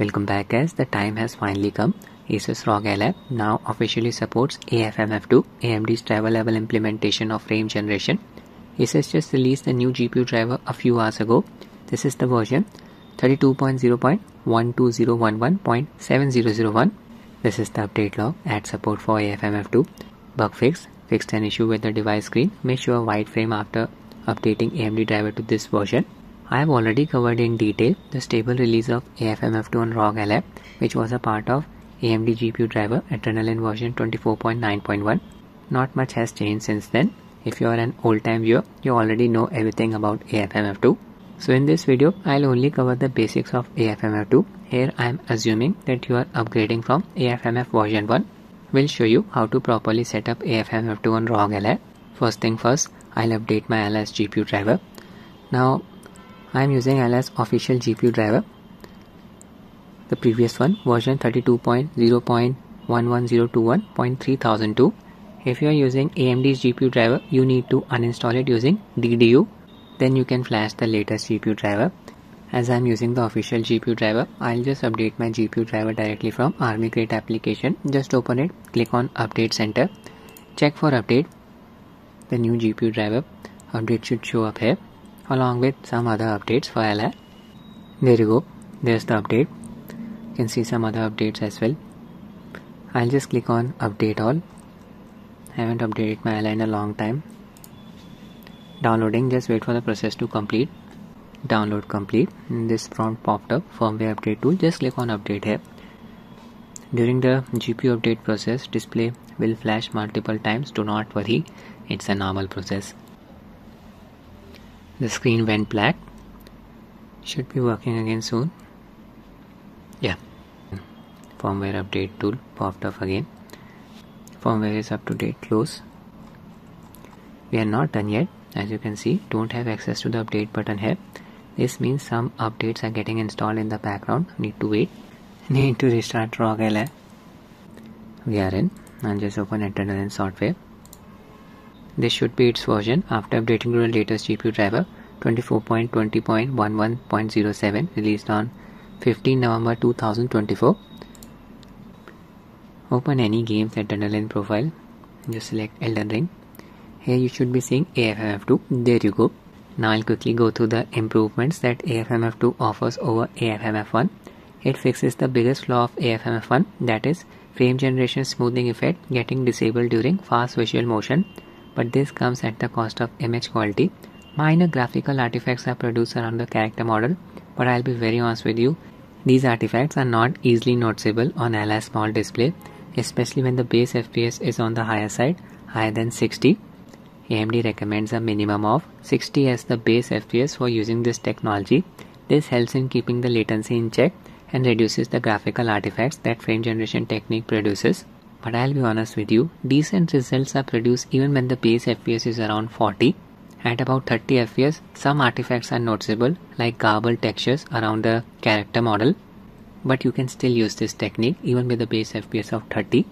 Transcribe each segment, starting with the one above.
Welcome back guys, the time has finally come. Asus ROG Ally now officially supports AFMF2, AMD's driver level implementation of frame generation. Asus just released the new GPU driver a few hours ago. This is the version 32.0.12011.7001. This is the update log, add support for AFMF2. Bug fix, fixed an issue with the device screen, make sure white frame after updating AMD driver to this version. I have already covered in detail the stable release of AFMF2 on ROG Ally, which was a part of AMD GPU driver Adrenalin version 24.9.1. Not much has changed since then. If you are an old time viewer, you already know everything about AFMF2. So in this video, I'll only cover the basics of AFMF2. Here I am assuming that you are upgrading from AFMF version 1. We'll show you how to properly set up AFMF2 on ROG Ally. First thing first, I'll update my Ally's GPU driver. Now I am using Ally's official GPU driver. The previous one version 32.0.11021.3002 if you are using AMD's GPU driver you need to uninstall it using DDU then you can flash the latest GPU driver. As I am using the official GPU driver I'll just update my GPU driver directly from Armoury Crate application. Just open it click on update center. Check for update. The new GPU driver update should show up here along with some other updates for Ally. There you go, there's the update. You can see some other updates as well. I'll just click on update all. I haven't updated my Ally in a long time. Downloading, just wait for the process to complete. Download complete. This prompt popped up, firmware update tool. Just click on update here. During the GPU update process, display will flash multiple times. Do not worry, it's a normal process the screen went black. Should be working again soon. Yeah. Firmware update tool popped up again. Firmware is up to date close. We are not done yet. As you can see don't have access to the update button here. This means some updates are getting installed in the background. Need to wait. Need to restart ROG we are in. And just open Adrenalin software this should be its version after updating to the latest GPU driver 24.20.11.07 released on 15 November 2024. Open any games Adrenalin profile. Just select Elden Ring. Here you should be seeing AFMF2. There you go. Now I'll quickly go through the improvements that AFMF2 offers over AFMF1. It fixes the biggest flaw of AFMF1 that is frame generation smoothing effect getting disabled during fast visual motion but this comes at the cost of image quality. Minor graphical artifacts are produced around the character model, but I'll be very honest with you, these artifacts are not easily noticeable on Ally's small display, especially when the base FPS is on the higher side, higher than 60. AMD recommends a minimum of 60 as the base FPS for using this technology. This helps in keeping the latency in check and reduces the graphical artifacts that frame generation technique produces. But I'll be honest with you, decent results are produced even when the base FPS is around 40. At about 30 fps, some artifacts are noticeable like garbled textures around the character model, but you can still use this technique even with a base fps of 30.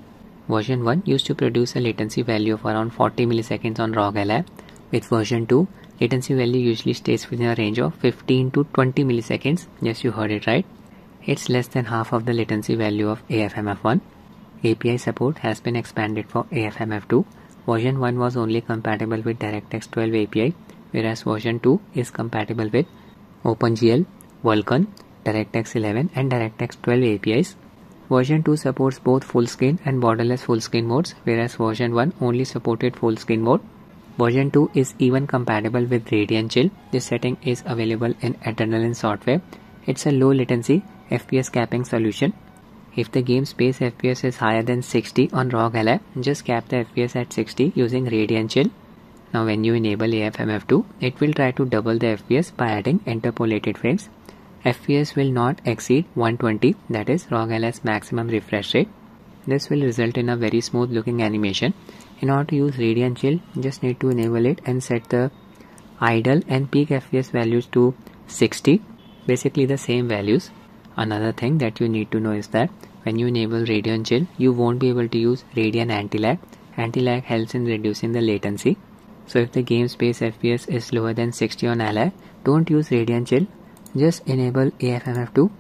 Version 1 used to produce a latency value of around 40 milliseconds on ROG Ally. With version 2, latency value usually stays within a range of 15 to 20 milliseconds. Yes, you heard it right. It's less than half of the latency value of AFMF1. API support has been expanded for AFMF2 Version 1 was only compatible with DirectX 12 API, whereas version 2 is compatible with OpenGL, Vulkan, DirectX 11 and DirectX 12 APIs. Version 2 supports both full screen and borderless full screen modes, whereas version 1 only supported full screen mode. Version 2 is even compatible with Radeon Chill. This setting is available in Adrenalin software. It's a low latency FPS capping solution if the game's base FPS is higher than 60 on ROG Ally, just cap the FPS at 60 using Radeon Chill. Now when you enable AFMF2, it will try to double the FPS by adding interpolated frames. FPS will not exceed 120 that is ROG Ally's maximum refresh rate. This will result in a very smooth looking animation. In order to use Radeon Chill, just need to enable it and set the idle and peak FPS values to 60 basically the same values Another thing that you need to know is that when you enable Radeon Chill, you won't be able to use Radeon Anti-Lag. Anti-Lag helps in reducing the latency. So if the game space FPS is lower than 60 on Ally, don't use Radeon Chill. Just enable AFMF2.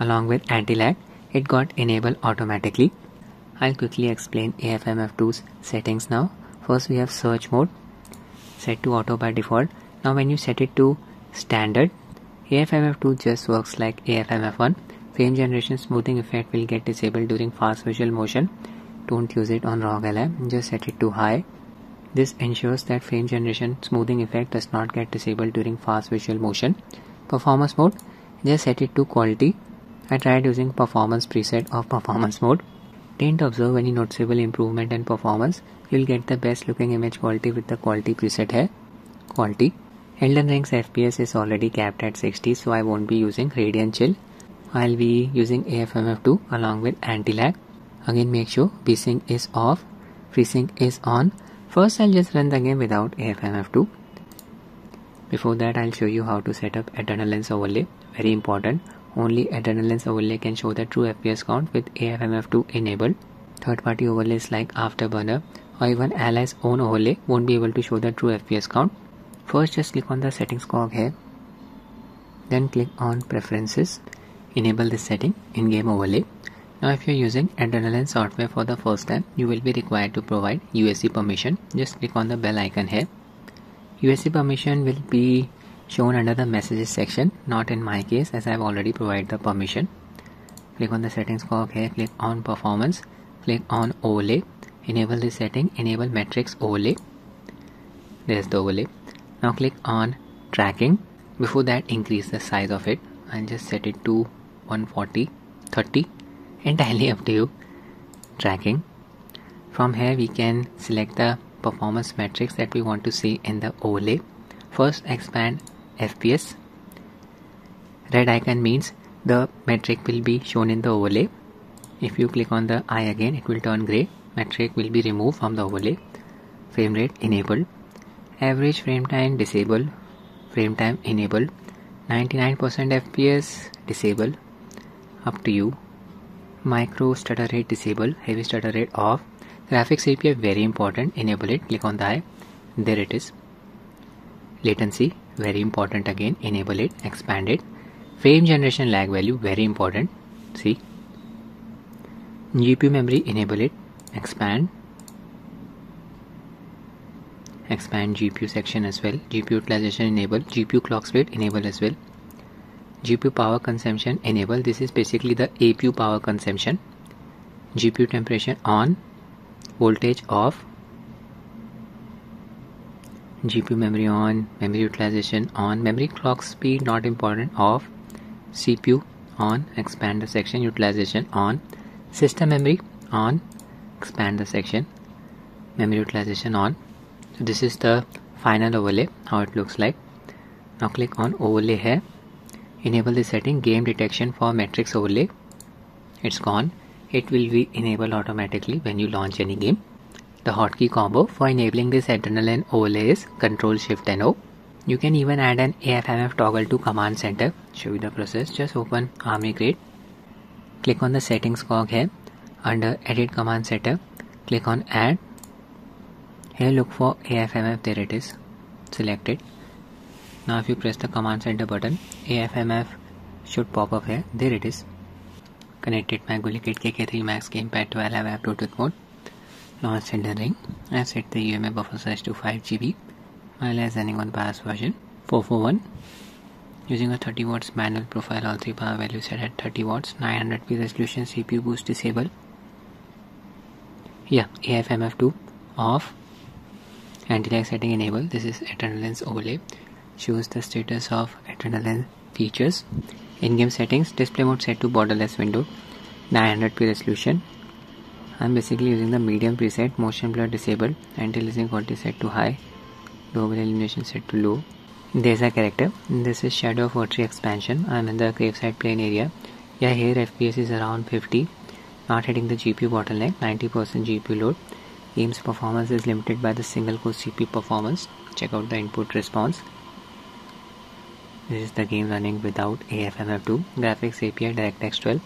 along with anti-lag it got enabled automatically I'll quickly explain AFMF2's settings now first we have search mode set to auto by default now when you set it to standard AFMF2 just works like AFMF1 frame generation smoothing effect will get disabled during fast visual motion. Don't use it on ROG Ally just set it to high. This ensures that frame generation smoothing effect does not get disabled during fast visual motion. Performance mode. Just set it to quality. I tried using performance preset of performance mode. Didn't observe any noticeable improvement in performance. You'll get the best looking image quality with the quality preset here. Quality. Elden Ring's FPS is already capped at 60 so I won't be using Radeon Chill I'll be using AFMF2 along with anti-lag. Again make sure vsync is off. FreeSync is on. First I'll just run the game without AFMF2 before that I'll show you how to set up Adrenalin's overlay. Very important. Only Adrenalin's overlay can show the true FPS count with AFMF2 enabled. Third-party overlays like Afterburner or even Ally's own overlay won't be able to show the true FPS count. First just click on the settings cog here. Then click on preferences enable this setting in game overlay now if you're using Adrenaline software for the first time, you will be required to provide UAC permission. Just click on the bell icon here. UAC permission will be shown under the messages section, not in my case as I've already provided the permission. Click on the settings cog here, click on performance, click on overlay, enable this setting, enable metrics overlay. There's the overlay. Now click on tracking. Before that increase the size of it and just set it to 140 30 entirely up to you. Tracking. From here we can select the performance metrics that we want to see in the overlay. First expand fps red icon means the metric will be shown in the overlay. If you click on the eye again it will turn gray. Metric will be removed from the overlay. Frame rate enabled. Average frame time disabled. Frame time enabled. 99% fps disabled up to you. Micro stutter rate disable heavy stutter rate off. Graphics API very important. Enable it. Click on the eye. There it is. Latency very important again. Enable it. Expand it. Frame generation lag value very important. See? GPU memory enable it. Expand. Expand GPU section as well. GPU utilization enable. GPU clock speed enable as well GPU power consumption enable. This is basically the APU power consumption. GPU temperature on. Voltage off. GPU memory on. Memory utilization on. Memory clock speed not important. Off. CPU on. Expand the section. Utilization on. System memory on. Expand the section. Memory utilization on. So this is the final overlay how it looks like. Now click on overlay here enable the setting game detection for matrix overlay. It's gone. It will be enabled automatically when you launch any game. The hotkey combo for enabling this adrenaline overlay is control shift and o. You can even add an AFMF toggle to command center. Show you the process. Just open Armoury Crate click on the settings cog here. Under edit command center click on add. Here look for AFMF there it is. Select it now if you press the command center button AFMF should pop up here. There it is. Connected my GuliKit KK3 Max gamepad to Alive app Bluetooth mode. Launch Elden Ring. I set the UMA buffer size to 5GB while I running on BIOS version. 441 using a 30 watts manual profile all three power values set at 30 watts. 900p resolution CPU boost disable. Yeah AFMF2 off. Anti-lag setting enable this is Adrenalin's overlay shows the status of adrenaline features. In-game settings display mode set to borderless window 900p resolution. I'm basically using the medium preset motion blur disabled anti-aliasing quality set to high global illumination set to low. There's a character. This is shadow of Erdtree expansion. I'm in the Gravesite Plain area. Yeah here FPS is around 50 not hitting the GPU bottleneck 90% GPU load. Game's performance is limited by the single core CPU performance. Check out the input response this is the game running without AFMF2 graphics API DirectX 12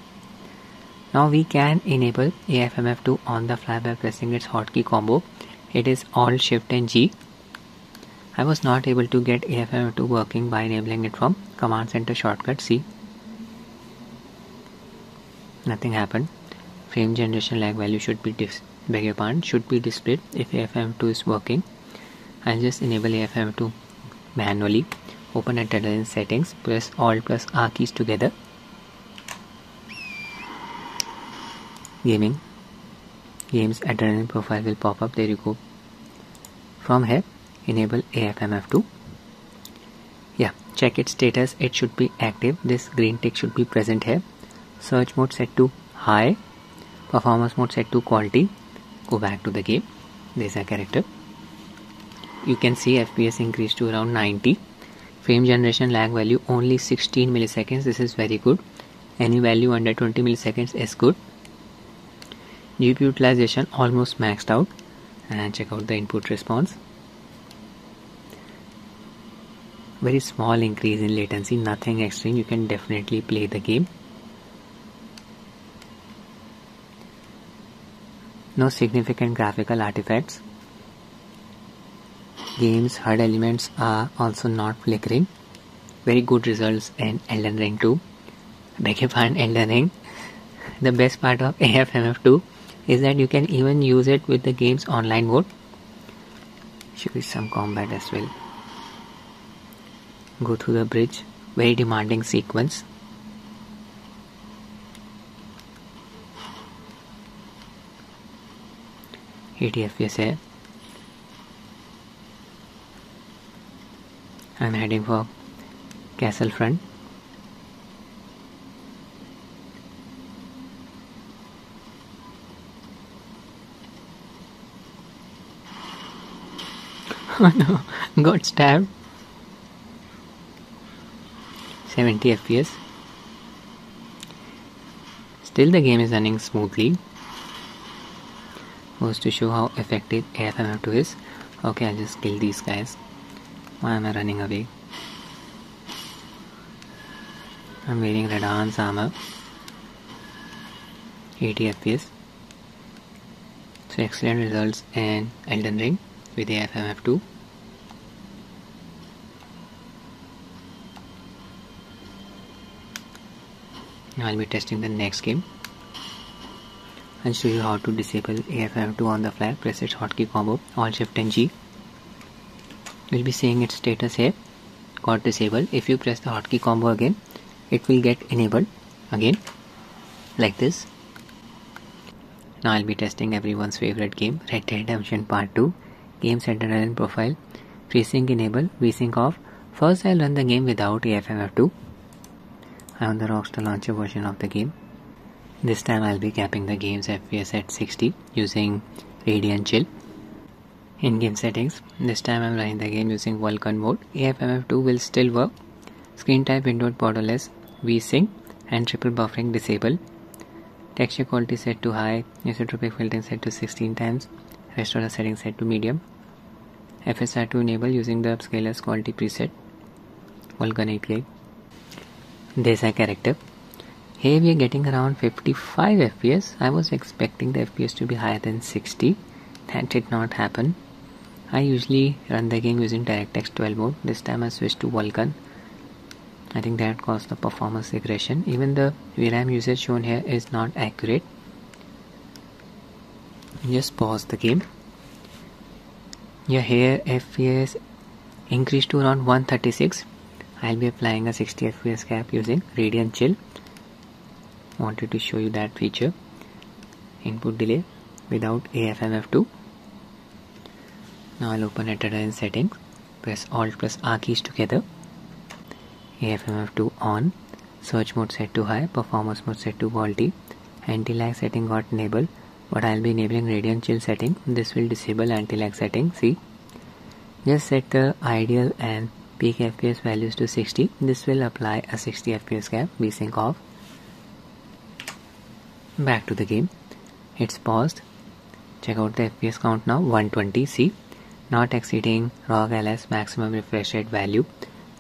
now we can enable AFMF2 on the fly by pressing its hotkey combo. It is alt shift and G. I was not able to get AFMF2 working by enabling it from command center shortcut C. Nothing happened. Frame generation lag value should be dis beg your pardon should be displayed if AFM2 is working. I'll just enable AFM2 manually open Adrenaline settings press alt plus R keys together. Gaming. Games Adrenaline profile will pop up. There you go. From here enable AFMF2 yeah check its status. It should be active. This green tick should be present here. Search mode set to high. Performance mode set to quality. Go back to the game. There's a character. You can see fps increased to around 90 frame generation lag value only 16 milliseconds. This is very good. Any value under 20 milliseconds is good. GPU utilization almost maxed out. And check out the input response. Very small increase in latency nothing extreme. You can definitely play the game. No significant graphical artifacts games HUD elements are also not flickering. Very good results in Elden Ring 2 beg your pardon Elden Ring. The best part of AFMF2 is that you can even use it with the game's online mode. Should be some combat as well. Go through the bridge. Very demanding sequence. 80 fps here I'm heading for castle front. Oh no. Got stabbed. 70 fps still the game is running smoothly. Goes to show how effective AFMF2 is. Okay I'll just kill these guys why am I running away? I'm wearing Radahn's armor. 80 FPS so excellent results in Elden Ring with the AFMF2 now I'll be testing the next game. I'll show you how to disable AFM2 on the fly. Press its hotkey combo Alt Shift and G. You'll be seeing its status here. Got disabled. If you press the hotkey combo again, it will get enabled again like this. Now I'll be testing everyone's favorite game, Red Dead Redemption Part 2. Game Center and profile. FreeSync enable, VSync off. First I'll run the game without AFMF2. I'm on the Rockstar launcher version of the game. This time I'll be capping the game's FPS at 60 using Radeon Chill. In game settings, this time I'm running the game using Vulkan mode. AFMF2 will still work. Screen type windowed borderless, VSync and triple buffering disabled. Texture quality set to high, isotropic filtering set to 16 times, rest of the settings set to medium. FSR to enable using the upscaler's quality preset. Vulkan API. There's a character here we are getting around 55 fps i was expecting the fps to be higher than 60 that did not happen i usually run the game using directx 12 mode this time i switched to vulkan. I think that caused the performance regression even the vram usage shown here is not accurate. Just pause the game. Your here fps increased to around 136 i'll be applying a 60 fps cap using Radeon chill. Wanted to show you that feature. Input delay without AFMF2 now I'll open it in. Settings press alt plus R keys together. AFMF2 on. Search mode set to high. Performance mode set to quality anti-lag setting got enabled but I'll be enabling Radeon chill setting. This will disable anti-lag setting. See? Just set the ideal and peak FPS values to 60 this will apply a 60 FPS cap VSync off. Back to the game. It's paused. Check out the fps count now. 120 see not exceeding ROG Ally's maximum refresh rate value.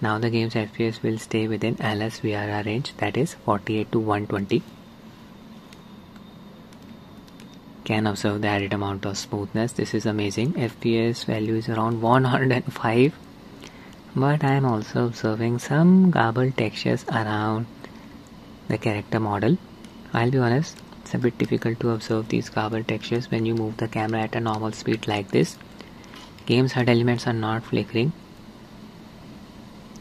Now the game's fps will stay within Ally's vrr range that is 48 to 120 can observe the added amount of smoothness. This is amazing. Fps value is around 105 but i am also observing some garbled textures around the character model. I'll be honest, it's a bit difficult to observe these garbled textures when you move the camera at a normal speed like this. Game's HUD elements are not flickering.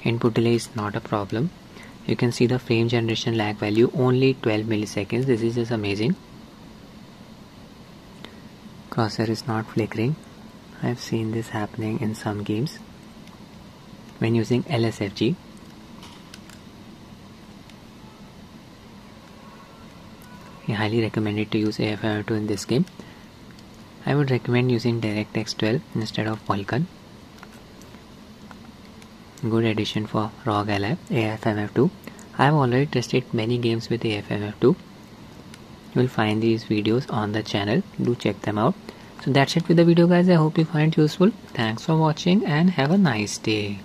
Input delay is not a problem. You can see the frame generation lag value only 12 milliseconds. This is just amazing. Crosshair is not flickering. I've seen this happening in some games when using LSFG. I highly recommend it to use AFM2 in this game. I would recommend using DirectX 12 instead of Vulkan. Good addition for ROG Ally AFMF2. I have already tested many games with AFMF2. You will find these videos on the channel. Do check them out. So that's it with the video guys. I hope you find it useful. Thanks for watching and have a nice day.